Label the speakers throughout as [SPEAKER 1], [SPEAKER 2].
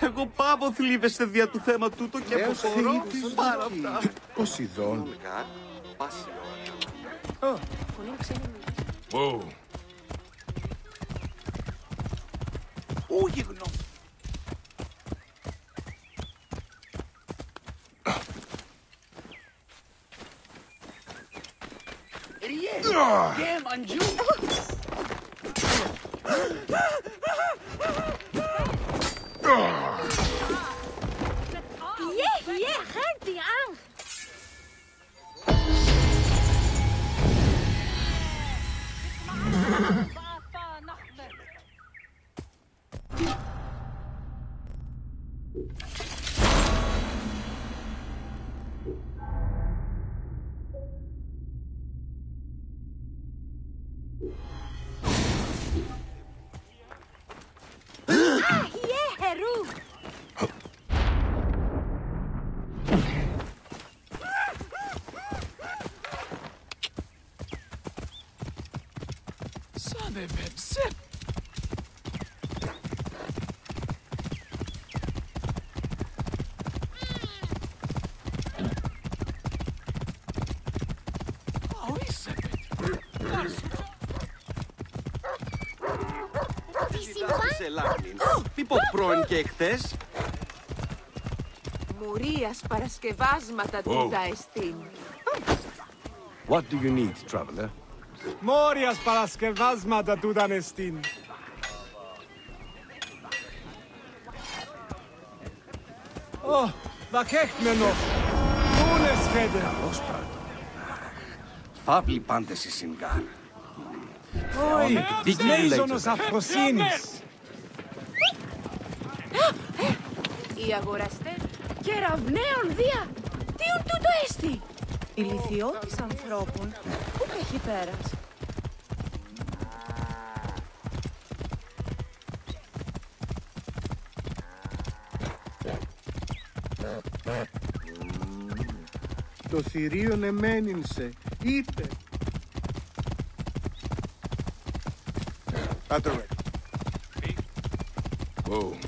[SPEAKER 1] Εγώ πάω θλίβεστε δια του θέμα τούτο και αποχωρώ πάρα αυτά.
[SPEAKER 2] Ποσειδόν.
[SPEAKER 3] Wow.
[SPEAKER 1] Ού γιγνώ.
[SPEAKER 2] Ριέ, γεμ, αντζού.
[SPEAKER 3] Son of a zip. Oh, he's a bit.
[SPEAKER 2] Τι
[SPEAKER 1] Κοιτάξτε
[SPEAKER 2] συμβαίνει.
[SPEAKER 1] σε Λάρνιν. Μήπω πρώην και εχθές.
[SPEAKER 4] Μουρίας παρασκευάσματα του εστίν.
[SPEAKER 5] What do you need, traveler?
[SPEAKER 6] Morias παρασκευάσματα του ήταν εστίν. Ω, βαχέχμενο. Τούνες χέντε.
[SPEAKER 5] Καλώς πράγμα. Φαύλοι πάντες οι συγκάρ.
[SPEAKER 6] Όχι,
[SPEAKER 5] δίκνεϊζονος
[SPEAKER 6] αφροσύνης.
[SPEAKER 4] Οι αγοραστές
[SPEAKER 2] κεραυναίων δία. Τι ουν τούτο έστι.
[SPEAKER 4] Η λιθιότης ανθρώπων. Πού έχει πέρας;
[SPEAKER 7] Το θηρίον εμένυνσε, είπε.
[SPEAKER 5] At the ready.
[SPEAKER 3] Whoa.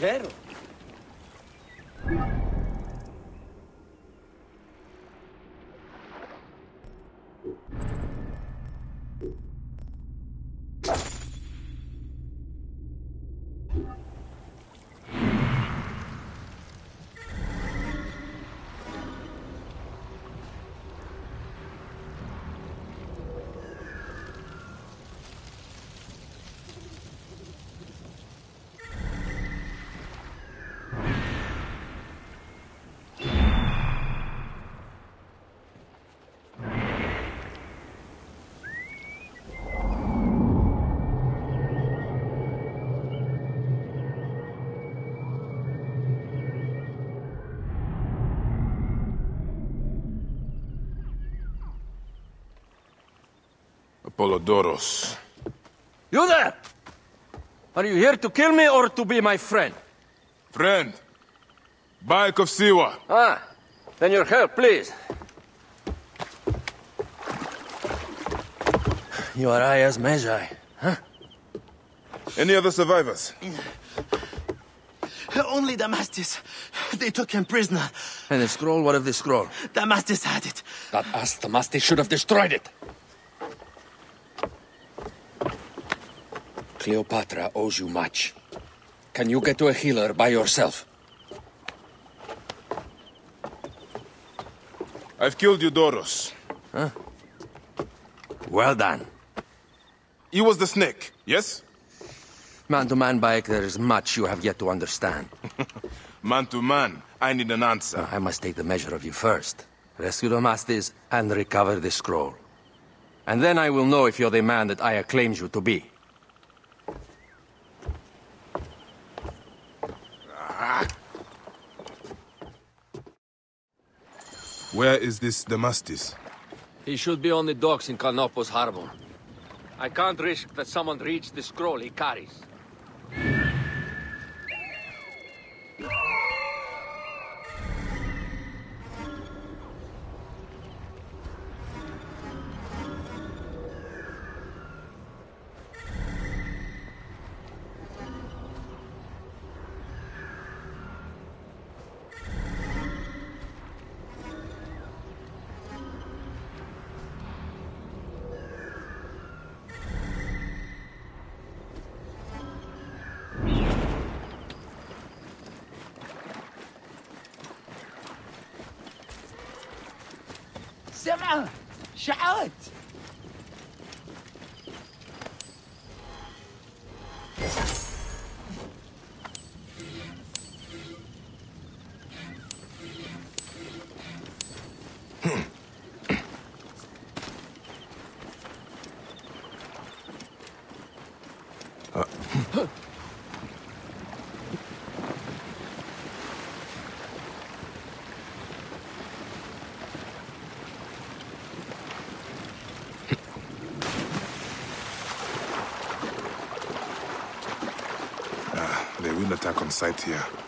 [SPEAKER 5] cheiro.
[SPEAKER 8] Apollodorus.
[SPEAKER 9] You there! Are you here to kill me or to be my friend?
[SPEAKER 8] Friend. Bayek of Siwa.
[SPEAKER 9] Ah, then your help, please. You are Aya's Medjay.
[SPEAKER 8] Any other survivors?
[SPEAKER 5] Only Damastis. They took him prisoner.
[SPEAKER 9] And the scroll, what of the scroll?
[SPEAKER 5] Damastis had it.
[SPEAKER 9] That us, the master should have destroyed it. Cleopatra owes you much. Can you get to a healer by yourself?
[SPEAKER 8] I've killed Eudoros. Huh?
[SPEAKER 9] Well done.
[SPEAKER 8] He was the snake, yes?
[SPEAKER 9] Man to man, Bayek, there is much you have yet to understand.
[SPEAKER 8] Man to man, I need an answer.
[SPEAKER 9] I must take the measure of you first. Rescue the masters and recover the scroll. And then I will know if you're the man that Aya claims you to be.
[SPEAKER 8] Where is this Damastis?
[SPEAKER 9] He should be on the docks in Canopus Harbor. I can't risk that someone reads the scroll he carries.
[SPEAKER 5] سمعة شعات
[SPEAKER 8] will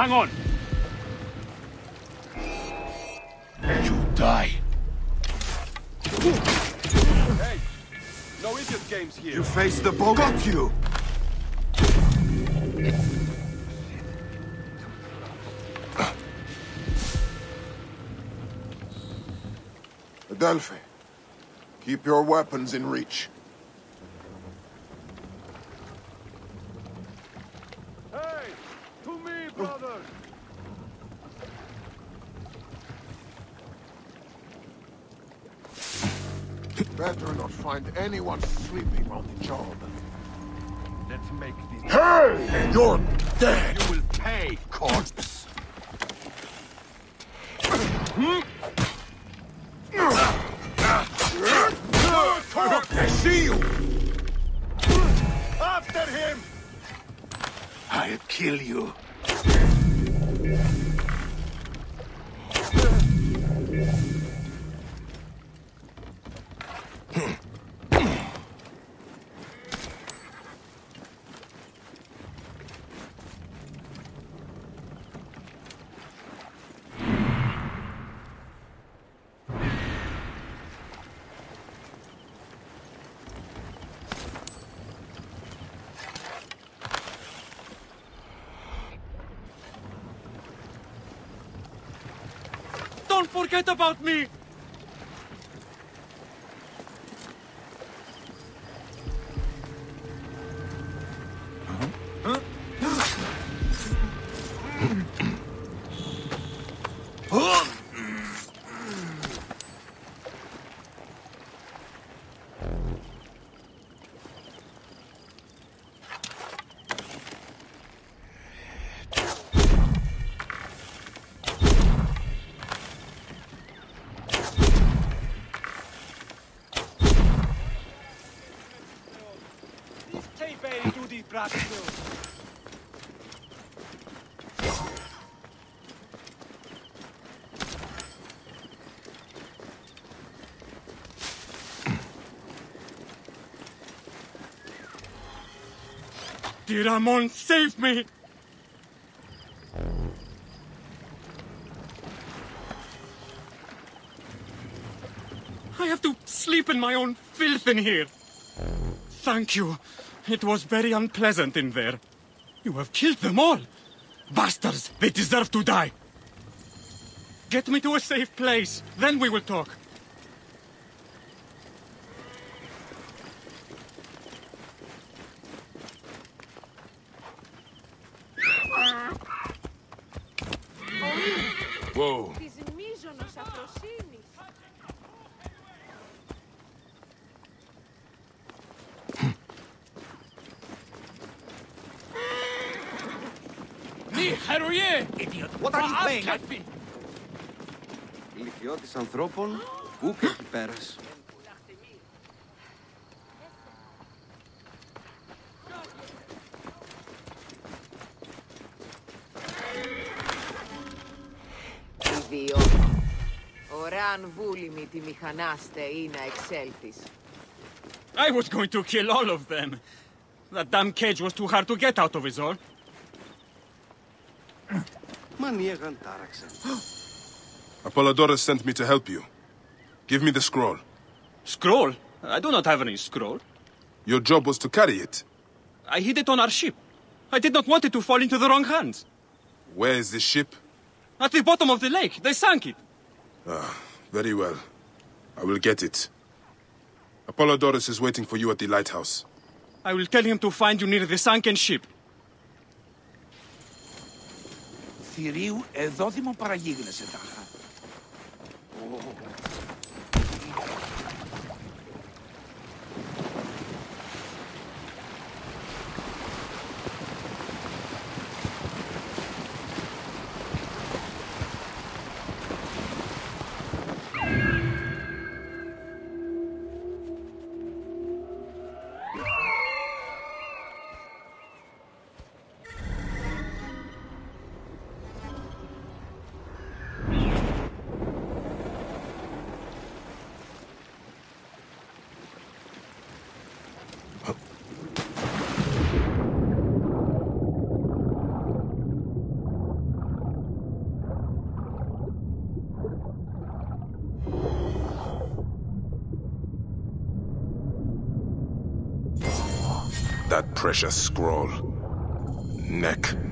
[SPEAKER 10] Hang on.
[SPEAKER 8] You die.
[SPEAKER 1] No idiot games here.
[SPEAKER 11] You face the bull. Got you!
[SPEAKER 12] Adelphi, keep your weapons in reach. Find anyone sleeping on the job.
[SPEAKER 1] Let's make this.
[SPEAKER 12] Hey! You're dead!
[SPEAKER 1] You will pay, corpse.
[SPEAKER 12] I see you!
[SPEAKER 1] After him!
[SPEAKER 12] I'll kill you.
[SPEAKER 10] Forget about me.
[SPEAKER 13] Diramon, save me! I have to sleep in my own filth in here. Thank you. It was very unpleasant in there. You have killed them all. Bastards, they deserve to die. Get me to a safe place, then we will talk.
[SPEAKER 8] Whoa.
[SPEAKER 1] What are you playing at?
[SPEAKER 13] Kafi!
[SPEAKER 1] Ηλικιώτης ανθρώπων, ούκ εκεί πέρας.
[SPEAKER 4] Ιδιώτη. Ωραία αν βούλημη τη μηχανάστε ή να εξέλθεις.
[SPEAKER 13] I was going to kill all of them. That damn cage was too hard to get out of is all.
[SPEAKER 8] Apollodorus sent me to help you. Give me the scroll.
[SPEAKER 13] Scroll? I do not have any scroll.
[SPEAKER 8] Your job was to carry it.
[SPEAKER 13] I hid it on our ship. I did not want it to fall into the wrong hands.
[SPEAKER 8] Where is the ship?
[SPEAKER 13] At the bottom of the lake. They sank it.
[SPEAKER 8] Ah, very well. I will get it. Apollodorus is waiting for you at the lighthouse.
[SPEAKER 13] I will tell him to find you near the sunken ship.
[SPEAKER 14] Εδώ εδόδημο παραγίγνεσαι τάχα.
[SPEAKER 8] Precious scroll. Neck.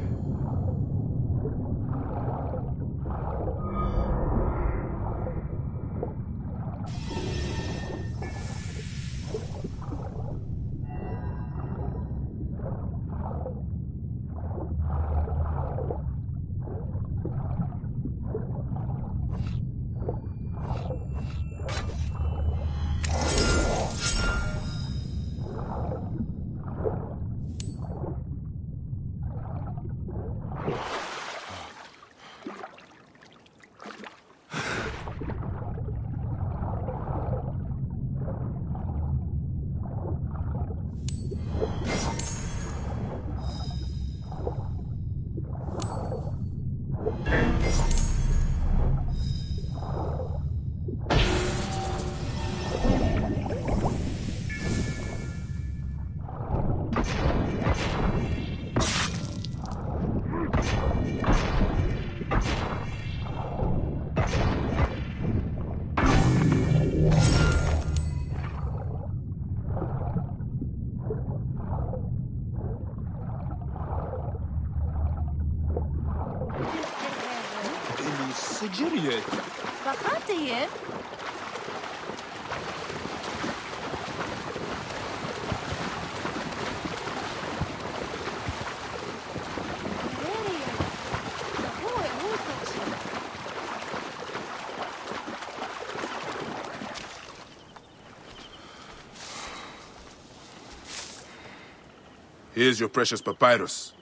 [SPEAKER 8] Here's your precious papyrus.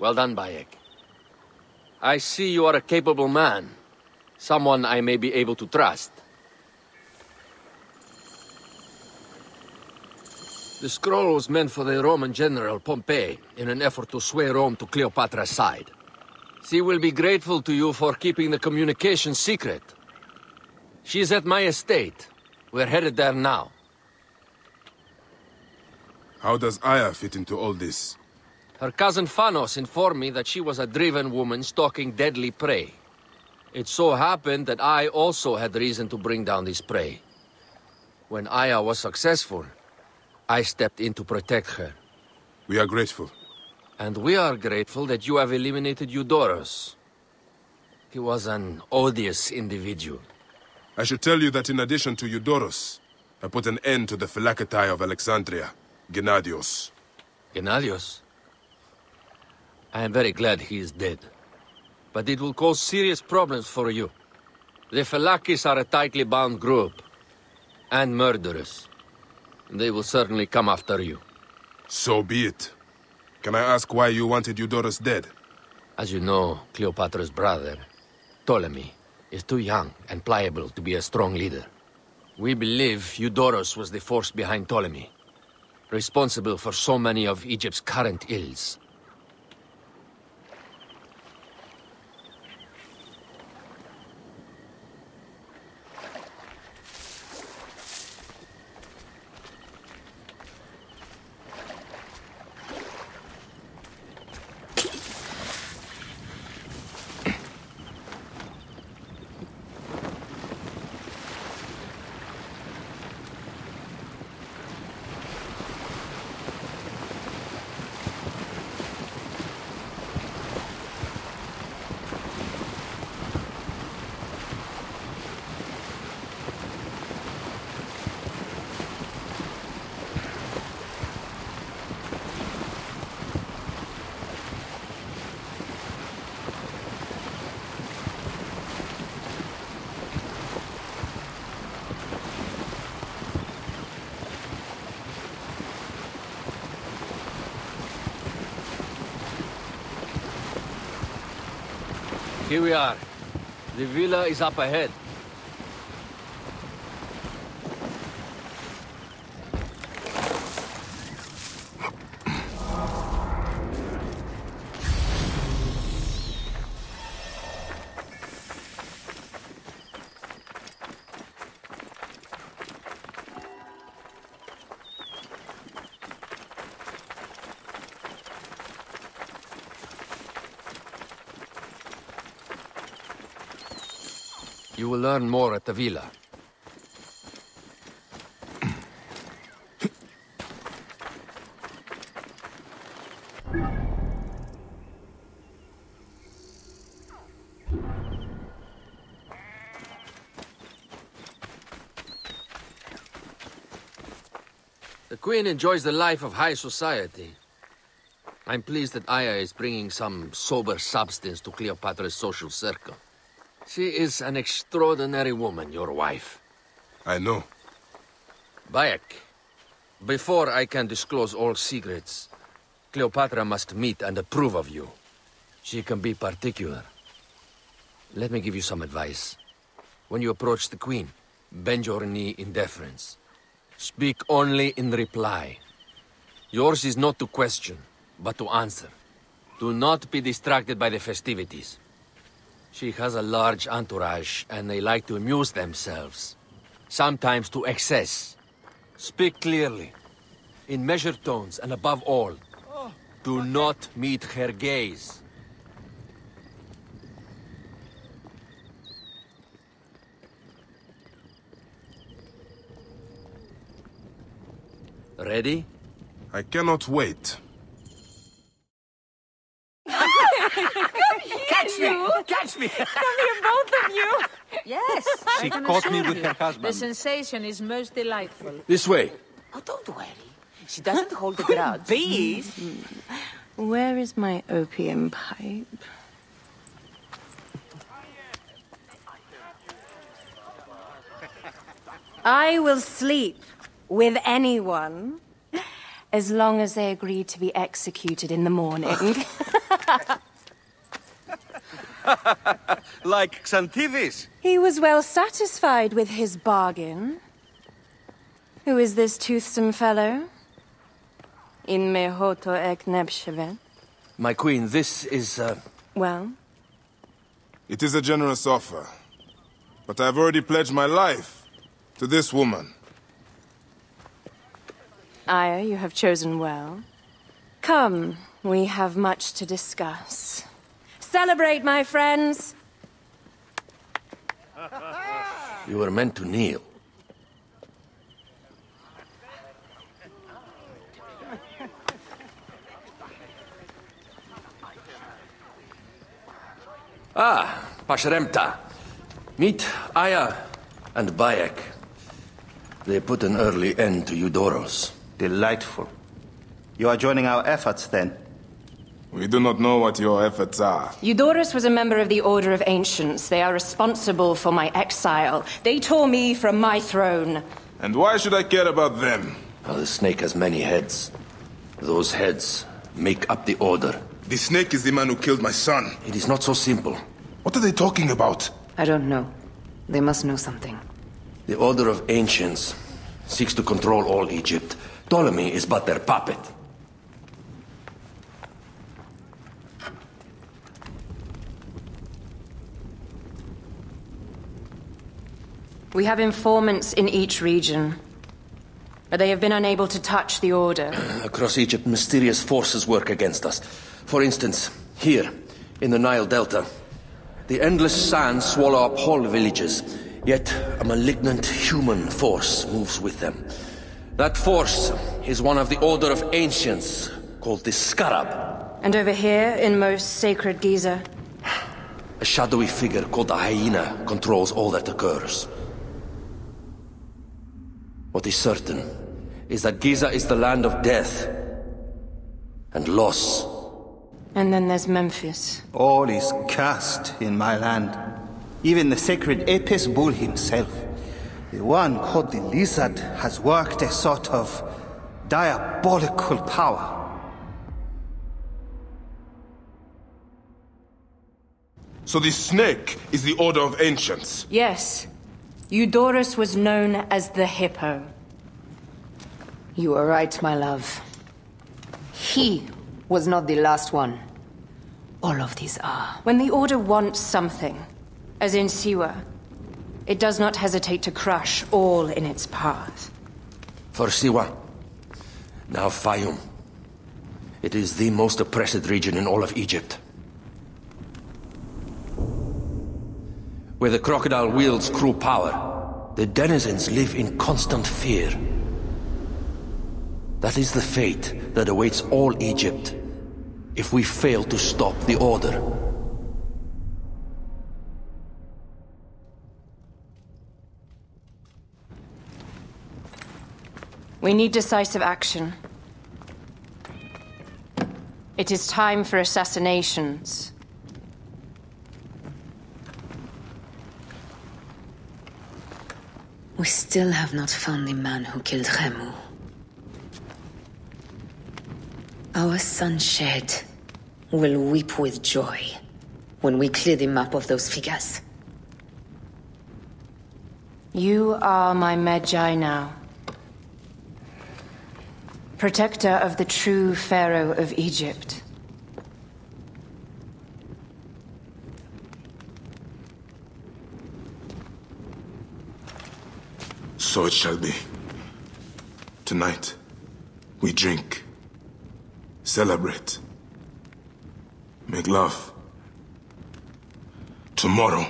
[SPEAKER 9] Well done, Bayek. I see you are a capable man. Someone I may be able to trust. The scroll was meant for the Roman general Pompey in an effort to sway Rome to Cleopatra's side. She will be grateful to you for keeping the communication secret. She's at my estate. We're headed there now.
[SPEAKER 8] How does Aya fit into all this?
[SPEAKER 9] Her cousin Phanos informed me that she was a driven woman stalking deadly prey. It so happened that I also had reason to bring down this prey. When Aya was successful, I stepped in to protect her.
[SPEAKER 8] We are grateful.
[SPEAKER 9] And we are grateful that you have eliminated Eudorus. He was an odious individual.
[SPEAKER 8] I should tell you that in addition to Eudorus, I put an end to the Phylakitai of Alexandria, Gennadios.
[SPEAKER 9] Gennadios? I am very glad he is dead. But it will cause serious problems for you. The Phylakis are a tightly bound group. And murderers. They will certainly come after you.
[SPEAKER 8] So be it. Can I ask why you wanted Eudorus dead?
[SPEAKER 9] As you know, Cleopatra's brother, Ptolemy, is too young and pliable to be a strong leader. We believe Eudorus was the force behind Ptolemy, responsible for so many of Egypt's current ills. Here we are. The villa is up ahead. You will learn more at the villa. The Queen enjoys the life of high society. I'm pleased that Aya is bringing some sober substance to Cleopatra's social circle. She is an extraordinary woman, your wife.
[SPEAKER 8] I know.
[SPEAKER 9] Bayek, before I can disclose all secrets, Cleopatra must meet and approve of you. She can be particular. Let me give you some advice. When you approach the Queen, bend your knee in deference. Speak only in reply. Yours is not to question, but to answer. Do not be distracted by the festivities. She has a large entourage, and they like to amuse themselves. Sometimes to excess. Speak clearly, in measured tones, and above all, do not meet her gaze. Ready?
[SPEAKER 8] I cannot wait.
[SPEAKER 5] Me!
[SPEAKER 4] Come here, both of you!
[SPEAKER 2] Yes.
[SPEAKER 5] She
[SPEAKER 2] can
[SPEAKER 5] caught me with
[SPEAKER 2] you,
[SPEAKER 5] her husband.
[SPEAKER 2] The sensation is most delightful.
[SPEAKER 9] This way.
[SPEAKER 4] Oh, don't worry. She doesn't hold a grudge.
[SPEAKER 2] Bees? Mm-hmm.
[SPEAKER 15] Where is my opium pipe? I will sleep with anyone as long as they agree to be executed in the morning.
[SPEAKER 11] like Xantivis.
[SPEAKER 15] he was well satisfied with his bargain. Who is this toothsome fellow? In mehoto ek nebshevet.
[SPEAKER 9] My queen, this is, uh...
[SPEAKER 15] Well,
[SPEAKER 8] It is a generous offer. But I have already pledged my life to this woman.
[SPEAKER 15] Aya, you have chosen well. Come, we have much to discuss. Celebrate, my friends!
[SPEAKER 9] You were meant to kneel. Ah, Pashremta. Meet Aya and Bayek. They put an early end to Eudoros.
[SPEAKER 16] Delightful. You are joining our efforts then?
[SPEAKER 8] We do not know what your efforts are.
[SPEAKER 15] Eudorus was a member of the Order of Ancients. They are responsible for my exile. They tore me from my throne.
[SPEAKER 8] And why should I care about them?
[SPEAKER 9] Well, the snake has many heads. Those heads make up the Order.
[SPEAKER 8] The snake is the man who killed my son.
[SPEAKER 9] It is not so simple.
[SPEAKER 8] What are they talking about?
[SPEAKER 17] I don't know. They must know something.
[SPEAKER 9] The Order of Ancients seeks to control all Egypt. Ptolemy is but their puppet.
[SPEAKER 15] We have informants in each region. But they have been unable to touch the Order.
[SPEAKER 9] Across Egypt, mysterious forces work against us. For instance, here, in the Nile Delta, the endless sands swallow up whole villages, yet a malignant human force moves with them. That force is one of the Order of Ancients, called the Scarab.
[SPEAKER 15] And over here, in most sacred Giza,
[SPEAKER 9] A shadowy figure called the Hyena controls all that occurs. What is certain is that Giza is the land of death and loss.
[SPEAKER 15] and then there's Memphis.
[SPEAKER 16] All is cursed in my land. Even the sacred Apis bull himself. The one called the Lizard has worked a sort of diabolical power.
[SPEAKER 8] So the snake is the Order of Ancients.
[SPEAKER 15] Yes, Eudorus was known as the Hippo.
[SPEAKER 17] You are right, my love. He was not the last one. All of these are.
[SPEAKER 15] When the Order wants something, as in Siwa, it does not hesitate to crush all in its path.
[SPEAKER 9] For Siwa, now Fayum. It is the most oppressed region in all of Egypt. Where the crocodile wields cruel power, the denizens live in constant fear. That is the fate that awaits all Egypt if we fail to stop the Order.
[SPEAKER 15] We need decisive action. It is time for assassinations.
[SPEAKER 17] We still have not found the man who killed Khemu. Our son Shed will weep with joy when we clear the map of those figures.
[SPEAKER 15] You are my Medjay now. Protector of the true Pharaoh of Egypt.
[SPEAKER 8] So it shall be. Tonight, we drink, celebrate, make love. Tomorrow,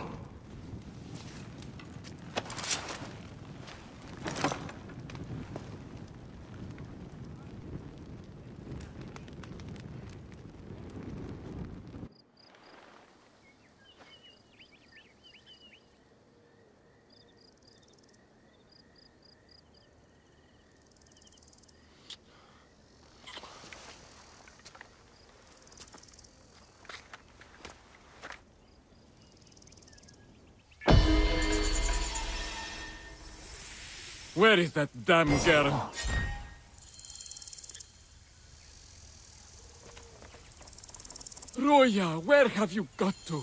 [SPEAKER 10] Where is that damn girl? Roya, where have you got to?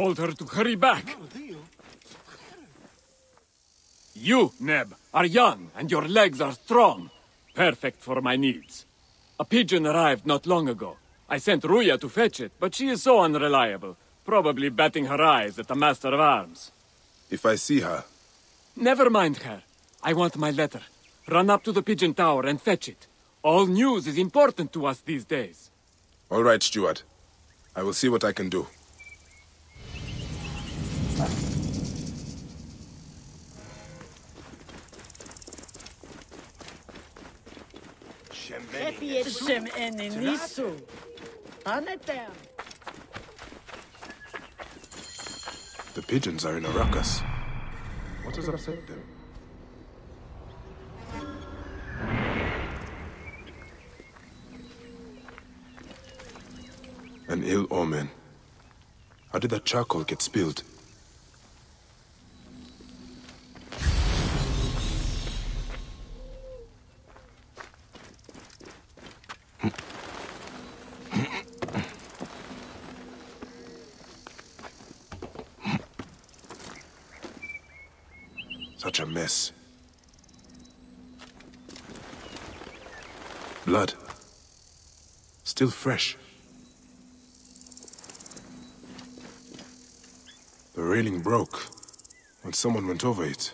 [SPEAKER 10] Told her to hurry back. You, Neb, are young and your legs are strong. Perfect for my needs. A pigeon arrived not long ago. I sent Ruya to fetch it, but she is so unreliable. Probably batting her eyes at the Master of Arms.
[SPEAKER 8] If I see her,
[SPEAKER 10] Never mind her. I want my letter. Run up to the pigeon tower and fetch it. All news is important to us these days.
[SPEAKER 8] all right, steward. I will see what I can do.
[SPEAKER 18] Shem enenisu. Anetem.
[SPEAKER 8] The pigeons are in a ruckus. What has upset them? An ill omen. How did that charcoal get spilled? Such a mess. Blood. Still fresh. The railing broke when someone went over it.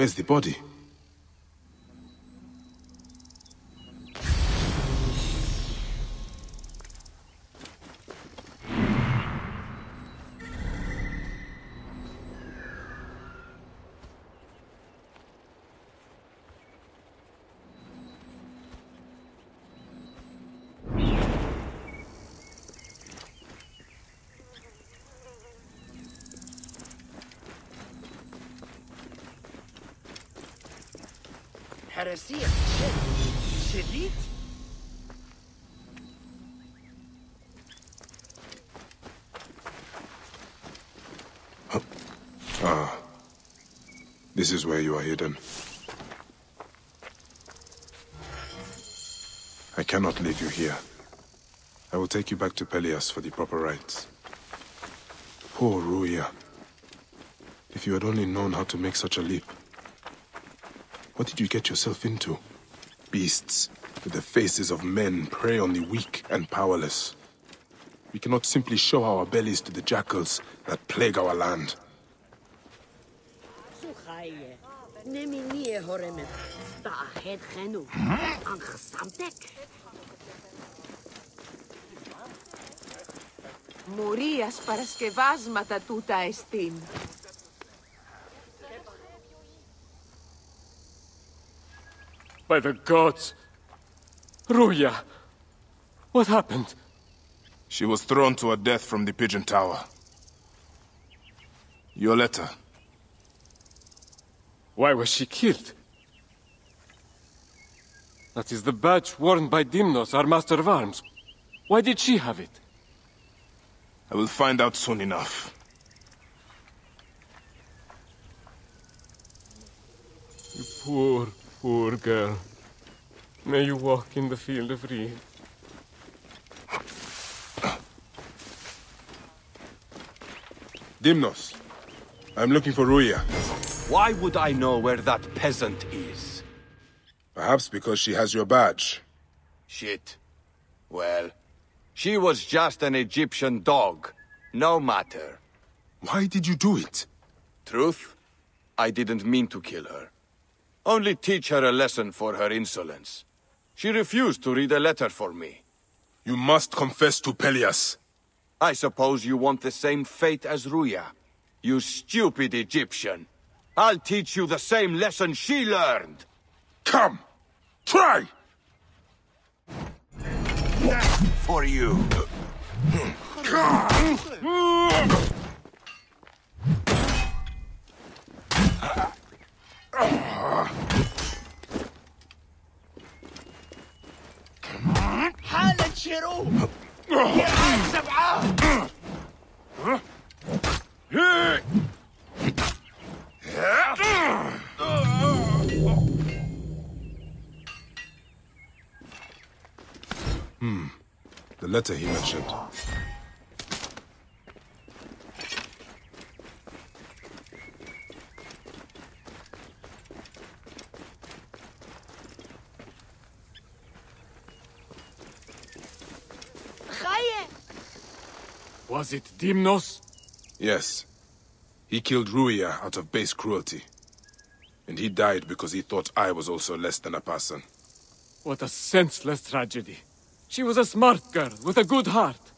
[SPEAKER 8] Where's the body?
[SPEAKER 18] Heresia. Shedet.
[SPEAKER 8] Ah. This is where you are hidden. I cannot leave you here. I will take you back to Pelias for the proper rites. Poor Ruya. If you had only known how to make such a leap. What did you get yourself into? Beasts with the faces of men prey on the weak and powerless. We cannot simply show our bellies to the jackals that plague our land.
[SPEAKER 18] Suchaye. Nemi nie horemet. Da het genu. Ang gesamtek.
[SPEAKER 4] Μουρίας παρασκευάσματα τούτα εστίν.
[SPEAKER 10] By the gods! Ruya! What happened?
[SPEAKER 8] She was thrown to her death from the Pigeon Tower. Your letter.
[SPEAKER 10] Why was she killed? That is the badge worn by Dimnos, our master of arms. Why did she have it?
[SPEAKER 8] I will find out soon enough.
[SPEAKER 10] You poor, poor girl. May you walk in the field of reed.
[SPEAKER 8] Dimnos. I'm looking for Ruya.
[SPEAKER 11] Why would I know where that peasant is?
[SPEAKER 8] Perhaps because she has your badge.
[SPEAKER 11] Shit. Well, she was just an Egyptian dog. No matter.
[SPEAKER 8] Why did you do it?
[SPEAKER 11] Truth? I didn't mean to kill her. Only teach her a lesson for her insolence. She refused to read a letter for me.
[SPEAKER 8] You must confess to Pelias.
[SPEAKER 11] I suppose you want the same fate as Ruya. You stupid Egyptian. I'll teach you the same lesson she learned.
[SPEAKER 8] Come! Try!
[SPEAKER 11] That's For you. Ah!
[SPEAKER 5] حالة شيرو يا عاد سبعة
[SPEAKER 8] Hmm. The letter he mentioned.
[SPEAKER 10] Was it Dimnos?
[SPEAKER 8] Yes. He killed Ruya out of base cruelty. And he died because he thought I was also less than a person.
[SPEAKER 10] What a senseless tragedy. She was a smart girl with a good heart.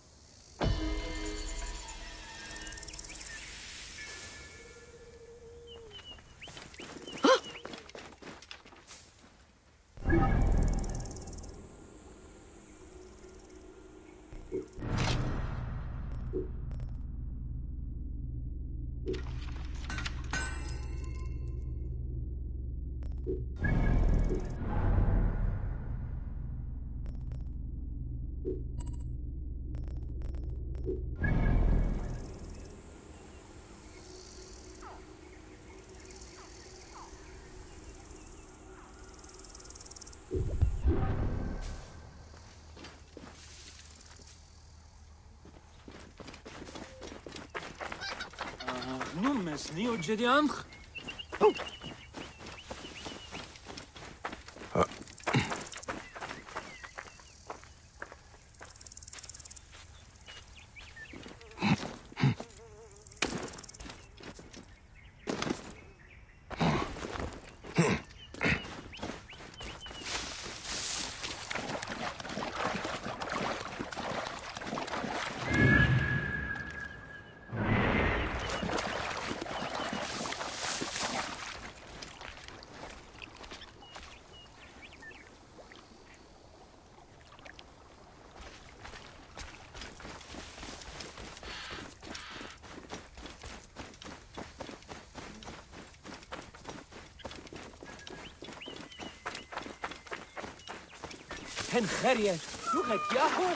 [SPEAKER 19] Ni au Jedi كان خارية لغة
[SPEAKER 8] ياهو